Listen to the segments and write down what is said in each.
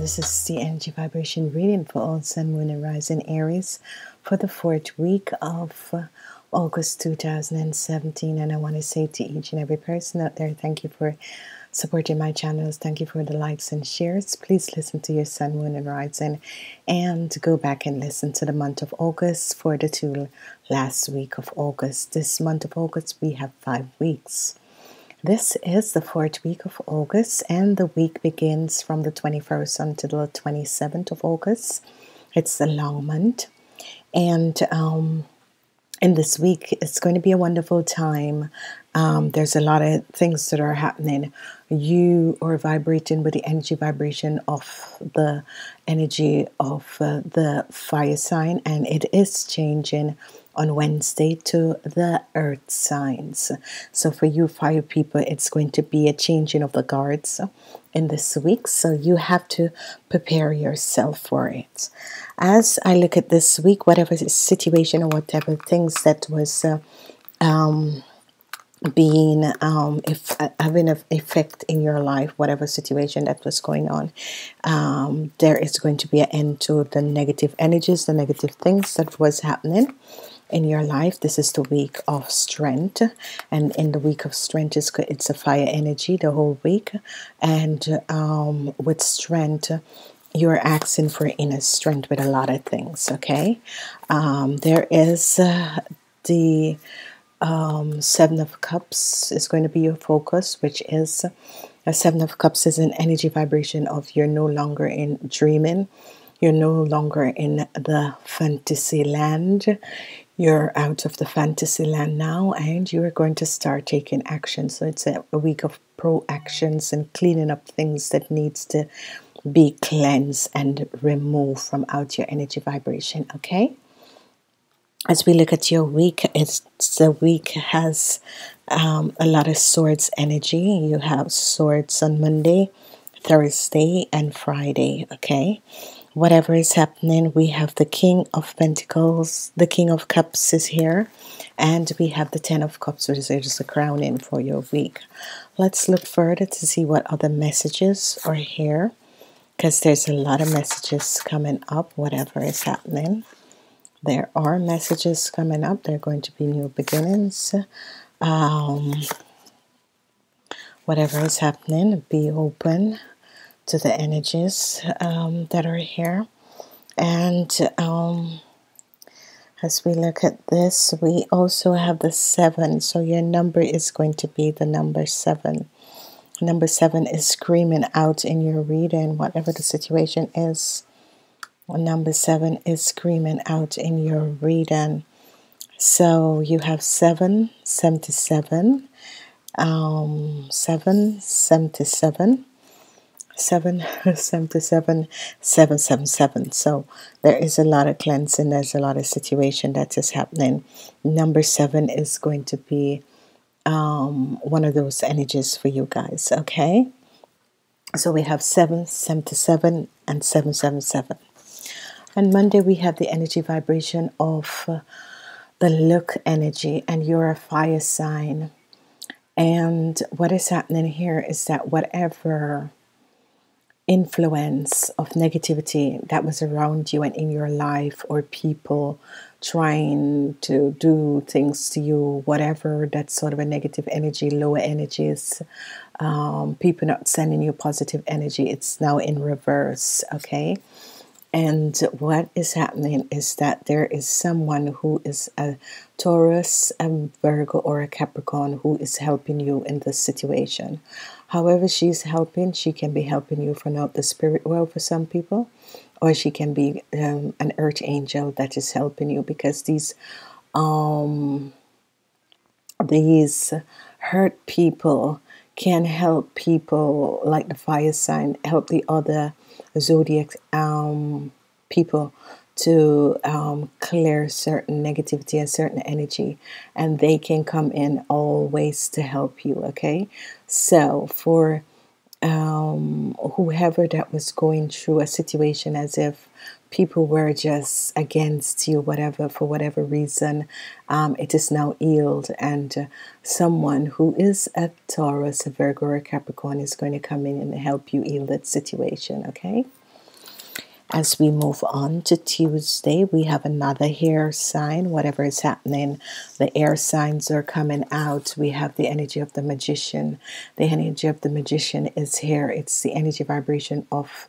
This is the energy vibration reading for all Sun, Moon, and Rising Aries for the fourth week of uh, August 2017. And I want to say to each and every person out there, thank you for supporting my channels. Thank you for the likes and shares. Please listen to your Sun, Moon, and Rising and go back and listen to the month of August for the two last week of August. This month of August, we have five weeks. This is the fourth week of August, and the week begins from the 21st until the 27th of August. It's a long month, and um, in this week, it's going to be a wonderful time. Um, there's a lot of things that are happening. You are vibrating with the energy vibration of the energy of uh, the fire sign, and it is changing on Wednesday to the earth signs. So for you fire people, it's going to be a changing of the guards in this week. So you have to prepare yourself for it. As I look at this week, whatever situation or whatever things that was uh, um, being um, if uh, having an effect in your life, whatever situation that was going on, um, there is going to be an end to the negative energies, the negative things that was happening in your life. This is the week of strength, and in the week of strength, it's, it's a fire energy the whole week. And um, with strength, you're asking for inner strength with a lot of things. Okay, um, there is uh, the um, Seven of Cups is going to be your focus, which is a Seven of Cups is an energy vibration of you're no longer in dreaming. You're no longer in the fantasy land. You're out of the fantasy land now and you're going to start taking action. So it's a, a week of pro actions and cleaning up things that needs to be cleansed and removed from out your energy vibration. Okay. As we look at your week, it's the week has um, a lot of swords energy. You have swords on Monday, Thursday, and Friday. Okay whatever is happening, we have the King of Pentacles, the King of Cups is here, and we have the Ten of Cups, which is a crowning for your week. Let's look further to see what other messages are here, because there's a lot of messages coming up, whatever is happening. There are messages coming up. They're going to be new beginnings. Um, whatever is happening, be open to the energies um, that are here. And um, as we look at this, we also have the seven. So your number is going to be the number seven. Number seven is screaming out in your reading, whatever the situation is. Number seven is screaming out in your reading. So you have seven, 77, um, seven, 77, 777 777 so there is a lot of cleansing there's a lot of situation that is happening. Number seven is going to be um, one of those energies for you guys okay? So we have 777 and 777 and Monday we have the energy vibration of uh, the look energy and you're a fire sign and what is happening here is that whatever influence of negativity that was around you and in your life, or people trying to do things to you, whatever that sort of a negative energy, lower energies, um, people not sending you positive energy, it's now in reverse, okay? And what is happening is that there is someone who is a Taurus, a Virgo, or a Capricorn who is helping you in this situation. However, she's helping, she can be helping you from out the spirit world for some people, or she can be um, an earth angel that is helping you because these um, these hurt people can help people like the fire sign help the other zodiac um, people to um, clear certain negativity and certain energy, and they can come in always to help you. Okay, so for um, whoever that was going through a situation as if people were just against you, whatever, for whatever reason, um, it is now healed. And uh, someone who is a Taurus, a Virgo, or a Capricorn is going to come in and help you heal that situation, okay? As we move on to Tuesday, we have another air sign. Whatever is happening, the air signs are coming out. We have the energy of the magician. The energy of the magician is here. It's the energy vibration of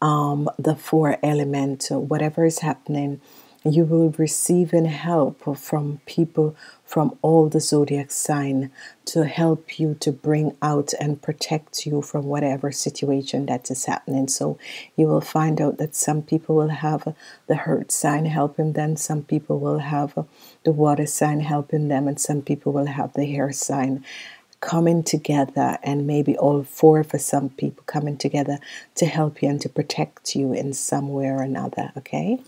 um, the four element. Whatever is happening, you will receive in help from people from all the zodiac sign to help you to bring out and protect you from whatever situation that is happening. So you will find out that some people will have the earth sign helping them. Some people will have the water sign helping them and some people will have the air sign coming together and maybe all four for some people coming together to help you and to protect you in some way or another okay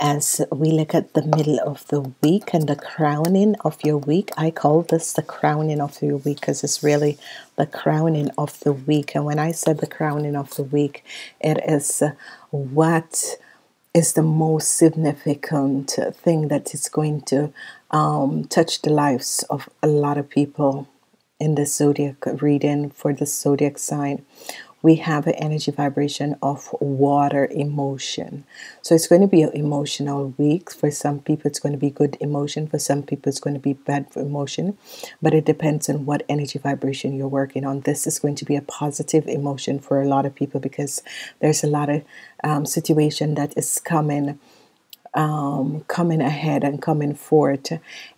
as we look at the middle of the week and the crowning of your week. I call this the crowning of your week because it's really the crowning of the week. And when I said the crowning of the week, it is what is the most significant thing that is going to um, touch the lives of a lot of people in the zodiac reading for the zodiac sign we have an energy vibration of water emotion. So it's going to be an emotional week. For some people, it's going to be good emotion. For some people, it's going to be bad emotion. But it depends on what energy vibration you're working on. This is going to be a positive emotion for a lot of people because there's a lot of um, situation that is coming um, coming ahead and coming forth.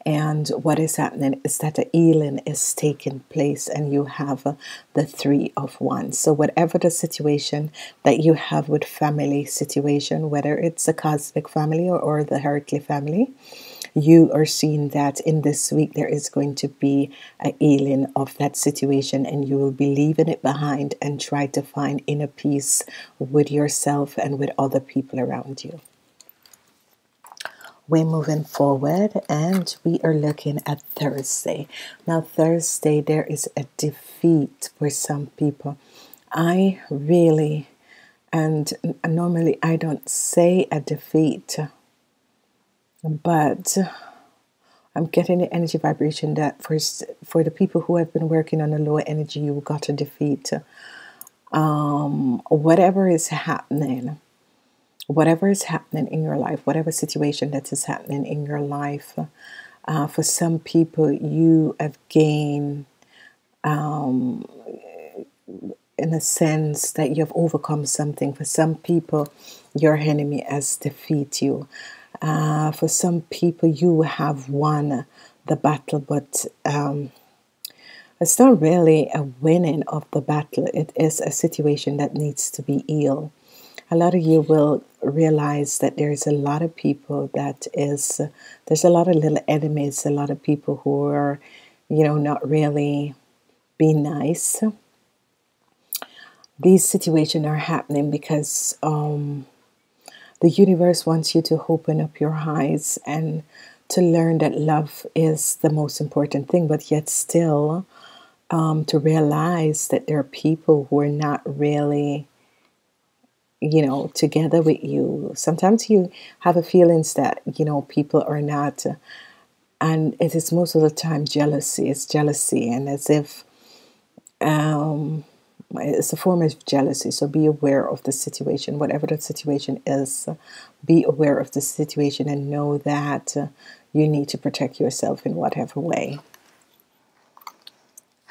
And what is happening is that a healing is taking place, and you have uh, the three of wands. So, whatever the situation that you have with family situation, whether it's a cosmic family or, or the earthly family, you are seeing that in this week there is going to be a healing of that situation and you will be leaving it behind and try to find inner peace with yourself and with other people around you we're moving forward and we are looking at Thursday. Now, Thursday, there is a defeat for some people. I really, and normally I don't say a defeat, but I'm getting the energy vibration that for, for the people who have been working on a lower energy, you got a defeat. Um, whatever is happening whatever is happening in your life, whatever situation that is happening in your life, uh, for some people, you have gained, um, in a sense, that you have overcome something. For some people, your enemy has defeated you. Uh, for some people, you have won the battle, but um, it's not really a winning of the battle. It is a situation that needs to be healed a lot of you will realize that there's a lot of people that is there's a lot of little enemies a lot of people who are you know not really being nice. These situations are happening because um, the universe wants you to open up your eyes and to learn that love is the most important thing but yet still um, to realize that there are people who are not really you know, together with you. Sometimes you have a feelings that, you know, people are not, and it is most of the time jealousy. It's jealousy, and as if um, it's a form of jealousy. So be aware of the situation, whatever the situation is. Be aware of the situation and know that you need to protect yourself in whatever way.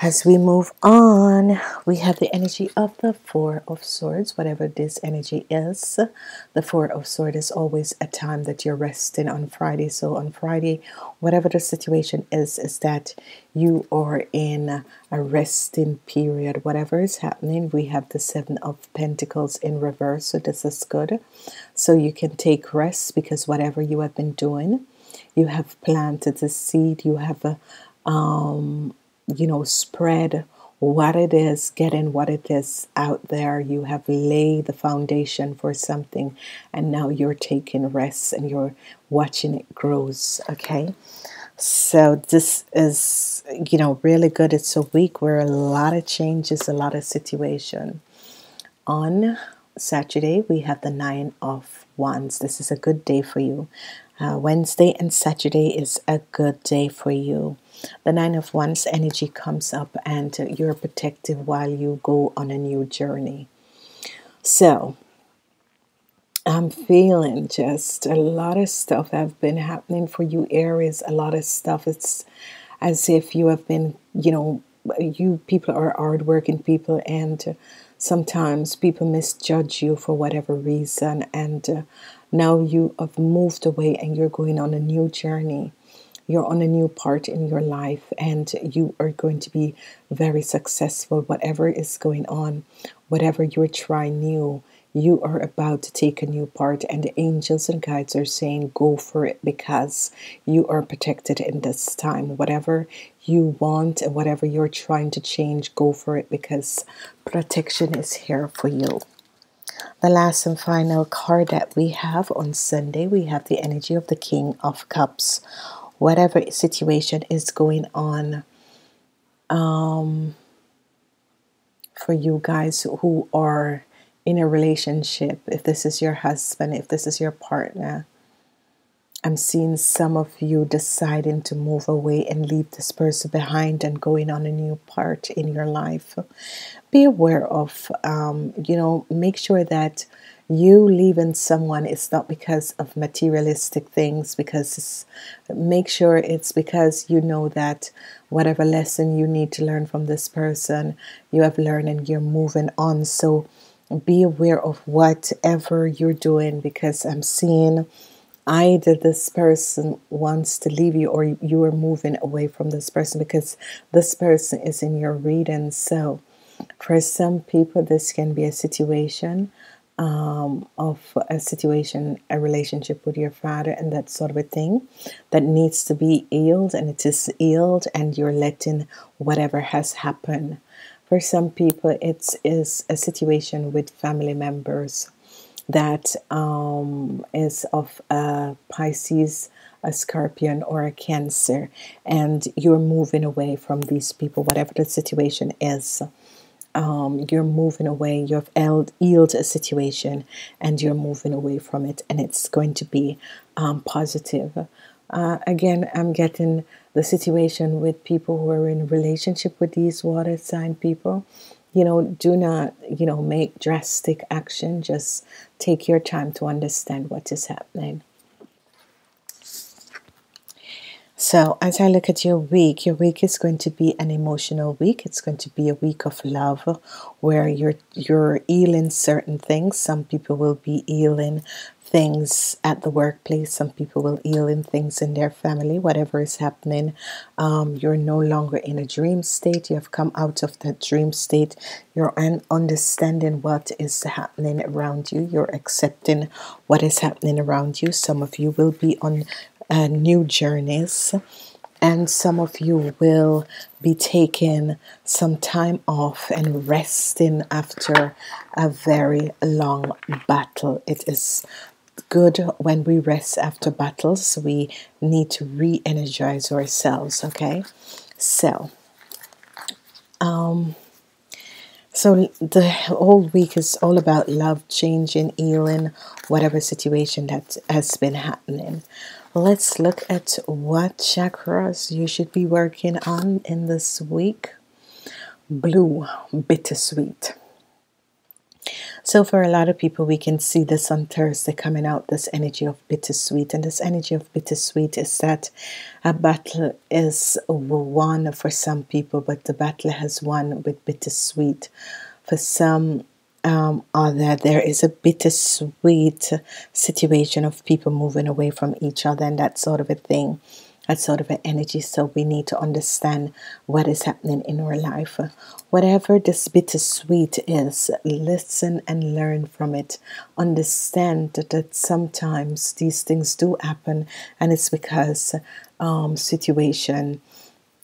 As we move on, we have the energy of the Four of Swords, whatever this energy is. The Four of Swords is always a time that you're resting on Friday. So, on Friday, whatever the situation is, is that you are in a resting period. Whatever is happening, we have the Seven of Pentacles in reverse. So, this is good. So, you can take rest because whatever you have been doing, you have planted the seed, you have a um, you know, spread what it is, getting what it is out there. You have laid the foundation for something, and now you're taking rest and you're watching it grows. Okay, So this is, you know, really good. It's a week where a lot of changes, a lot of situation. On Saturday, we have the Nine of Wands. This is a good day for you. Uh, Wednesday and Saturday is a good day for you. The Nine of Wands energy comes up and you're protective while you go on a new journey. So, I'm feeling just a lot of stuff have been happening for you Aries. A lot of stuff. It's as if you have been, you know, you people are hardworking people, and sometimes people misjudge you for whatever reason, and uh, now you have moved away and you're going on a new journey. You're on a new part in your life, and you are going to be very successful. Whatever is going on, whatever you're trying new you are about to take a new part, and the angels and guides are saying, Go for it because you are protected in this time. Whatever you want and whatever you're trying to change, go for it because protection is here for you. The last and final card that we have on Sunday, we have the energy of the King of Cups. Whatever situation is going on, um, for you guys who are in a relationship, if this is your husband, if this is your partner, I'm seeing some of you deciding to move away and leave this person behind and going on a new part in your life. Be aware of, um, you know, make sure that you leaving someone is not because of materialistic things, because make sure it's because you know that whatever lesson you need to learn from this person, you have learned and you're moving on. So, be aware of whatever you're doing because I'm seeing either this person wants to leave you or you are moving away from this person because this person is in your reading. So, for some people, this can be a situation um, of a situation, a relationship with your father, and that sort of a thing that needs to be healed, and it is healed, and you're letting whatever has happened for some people, it is a situation with family members that um, is of a Pisces, a Scorpion, or a Cancer, and you're moving away from these people, whatever the situation is. Um, you're moving away, you've healed a situation, and you're moving away from it, and it's going to be um, positive. Uh, again, I'm getting the situation with people who are in relationship with these water sign people. You know, do not, you know, make drastic action. Just take your time to understand what is happening. So, as I look at your week, your week is going to be an emotional week. It's going to be a week of love where you're you're healing certain things. Some people will be healing things at the workplace. Some people will heal in things in their family, whatever is happening. Um, you're no longer in a dream state. You have come out of that dream state. You're understanding what is happening around you. You're accepting what is happening around you. Some of you will be on uh, new journeys and some of you will be taking some time off and resting after a very long battle. It is good when we rest after battles. We need to re energize ourselves, okay? So, um, so the whole week is all about love, changing, healing, whatever situation that has been happening. Let's look at what chakras you should be working on in this week. Blue, bittersweet. So, for a lot of people, we can see this on Thursday coming out this energy of bittersweet. And this energy of bittersweet is that a battle is won for some people, but the battle has won with bittersweet. For some um, other, there is a bittersweet situation of people moving away from each other and that sort of a thing that sort of an energy. So we need to understand what is happening in our life. Whatever this bittersweet is, listen and learn from it. Understand that sometimes these things do happen, and it's because um, situation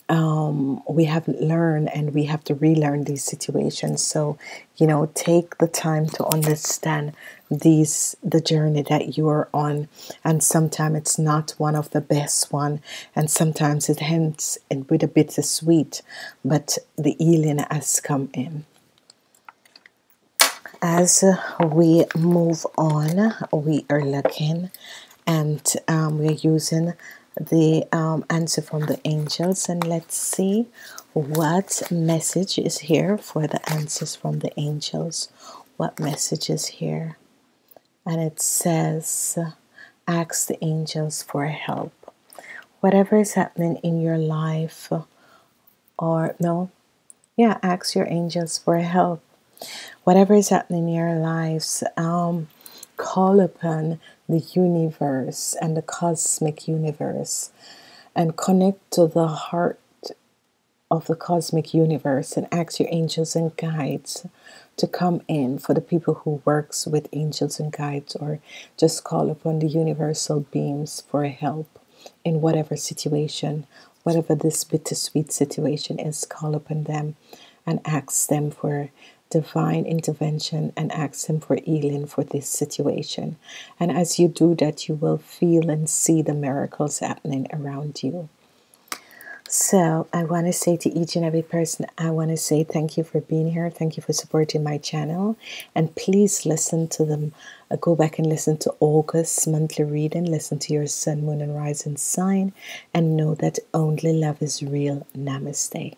um, we haven't learned and we have to relearn these situations. So, you know, take the time to understand these the journey that you are on. And sometimes it's not one of the best one. And sometimes it ends with a bit of sweet but the healing has come in. As we move on we are looking and um, we're using the um, answer from the angels. And let's see what message is here for the answers from the angels. What message is here and it says ask the angels for help. Whatever is happening in your life or no yeah ask your angels for help. Whatever is happening in your lives um, call upon the universe and the cosmic universe and connect to the heart of the cosmic universe and ask your angels and guides to come in for the people who works with angels and guides or just call upon the universal beams for help in whatever situation whatever this bittersweet situation is call upon them and ask them for divine intervention and ask Him for healing for this situation. And as you do that, you will feel and see the miracles happening around you. So, I want to say to each and every person, I want to say thank you for being here. Thank you for supporting my channel. And please listen to them. Uh, go back and listen to August's monthly reading. Listen to your sun, moon, and rising sign. And know that only love is real. Namaste.